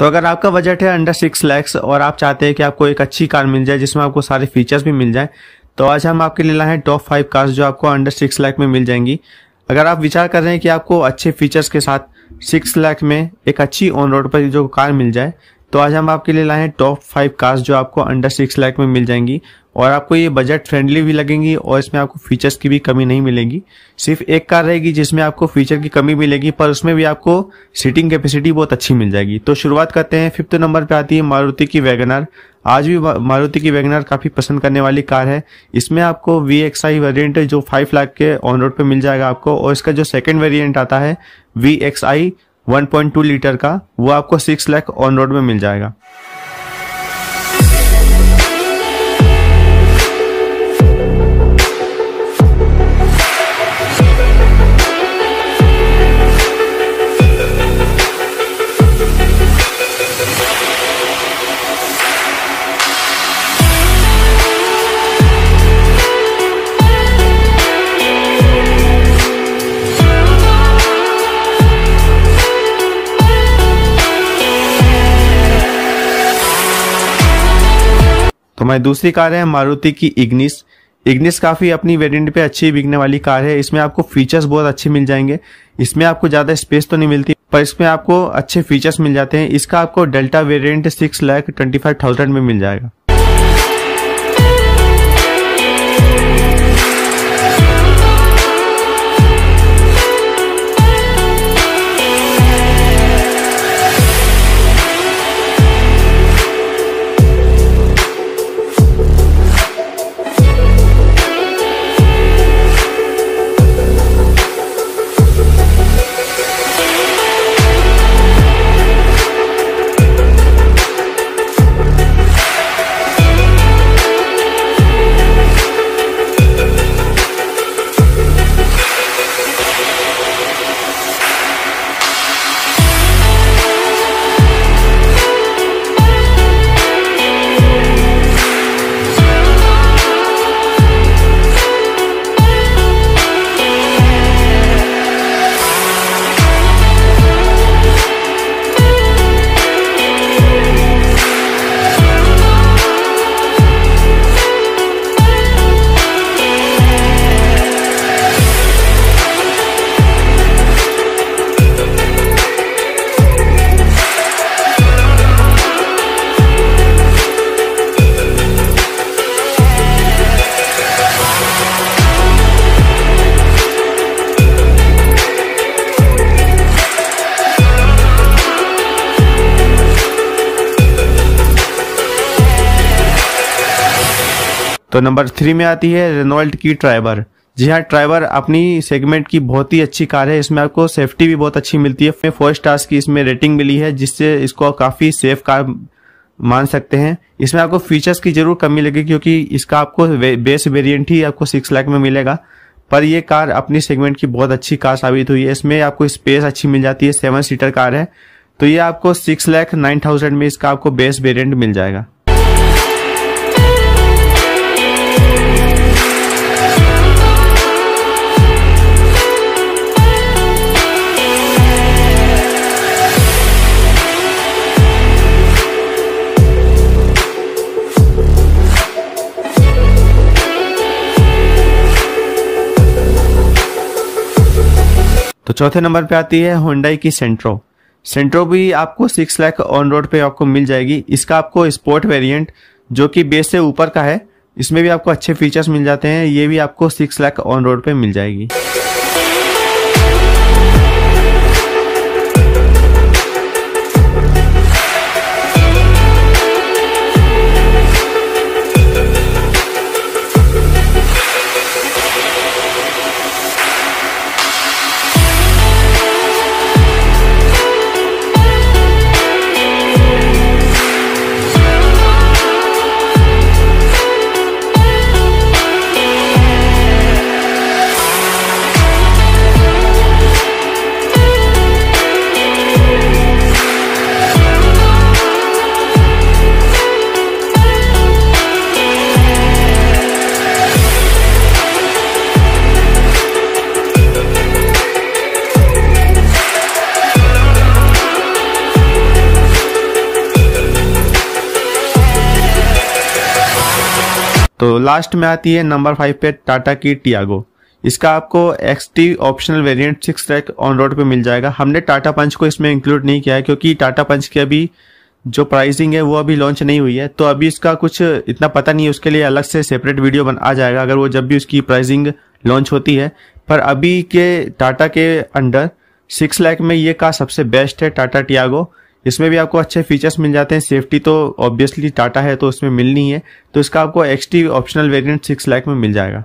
तो अगर आपका बजट है अंडर सिक्स लैक्स और आप चाहते हैं कि आपको एक अच्छी कार मिल जाए, जिसमें आपको सारे फीचर्स भी मिल जाए तो आज हम आपके लिए लाए हैं टॉप फाइव कार्स जो आपको अंडर सिक्स लाख में मिल जाएँगी। अगर आप विचार कर रहे हैं कि आपको अच्छे फीचर्स के साथ सिक्स लाख में एक अच्छी ऑन रोड पर जो कार मिल जाए तो आज हम आपके लिए लाए हैं टॉप फाइव कार्स जो आपको अंडर सिक्स लाख में मिल जाएँगी। और आपको ये बजट फ्रेंडली भी लगेंगी और इसमें आपको फीचर्स की भी कमी नहीं मिलेगी। सिर्फ़ एक कार रहेगी जिसमें आपको फीचर की कमी मिलेगी, पर उसमें भी आपको सीटिंग कैपेसिटी बहुत अच्छी मिल जाएगी। तो शुरुआत करते हैं फिफ्थ नंबर पे आती है मारुति की वैगनर आज भी मारुति की वैगनर काफ़ी पसंद करने वाली कार है। इसमें आपको वी एक्स आई वेरियंट जो फाइव लाख के ऑन रोड पर मिल जाएगा आपको, और इसका जो सेकेंड वेरियंट आता है V X I one point two litre का, वो आपको सिक्स लाख ऑन रोड में मिल जाएगा। हमारी दूसरी कार है मारुति की इग्निस इग्निस काफ़ी अपनी वेरिएंट पे अच्छी बिकने वाली कार है। इसमें आपको फीचर्स बहुत अच्छे मिल जाएँगे। इसमें आपको ज़्यादा स्पेस तो नहीं मिलती, पर इसमें आपको अच्छे फीचर्स मिल जाते हैं। इसका आपको Delta variant six lakh twenty five thousand में मिल जाएगा। तो नंबर थ्री में आती है रेनोल्ट की ट्राइबर जी हाँ ट्राइबर अपनी सेगमेंट की बहुत ही अच्छी कार है। इसमें आपको सेफ्टी भी बहुत अच्छी मिलती है। फोर स्टार्स की इसमें रेटिंग मिली है, जिससे इसको काफ़ी सेफ़ कार मान सकते हैं। इसमें आपको फीचर्स की ज़रूर कमी लगेगी, क्योंकि इसका आपको बेस वेरिएंट ही आपको सिक्स लाख में मिलेगा। पर यह कार अपनी सेगमेंट की बहुत अच्छी कार साबित हुई है। इसमें आपको स्पेस अच्छी मिल जाती है। सेवन सीटर कार है। तो ये आपको सिक्स लाख नाइन थाउज़ेंड में इसका आपको बेस वेरिएंट मिल जाएगा। तो चौथे नंबर पे आती है होंडाई की सेंट्रो सेंट्रो भी आपको सिक्स लाख ऑन रोड पे आपको मिल जाएगी। इसका आपको स्पोर्ट वेरिएंट जो कि बेस से ऊपर का है, इसमें भी आपको अच्छे फीचर्स मिल जाते हैं। ये भी आपको सिक्स लाख ऑन रोड पे मिल जाएगी। तो लास्ट में आती है नंबर फाइव पे टाटा की टियागो इसका आपको X T optional variant six lakh on road पे मिल जाएगा। हमने टाटा पंच को इसमें इंक्लूड नहीं किया है, क्योंकि टाटा पंच की अभी जो प्राइसिंग है, वो अभी लॉन्च नहीं हुई है। तो अभी इसका कुछ इतना पता नहीं है, उसके लिए अलग से सेपरेट वीडियो बन, आ जाएगा, अगर वो जब भी उसकी प्राइसिंग लॉन्च होती है। पर अभी के टाटा के अंडर सिक्स लैख में ये कार सबसे बेस्ट है टाटा टियागो इसमें भी आपको अच्छे फीचर्स मिल जाते हैं। सेफ्टी तो ऑब्वियसली टाटा है तो इसमें मिलनी है। तो इसका आपको XT optional variant six lakh में मिल जाएगा।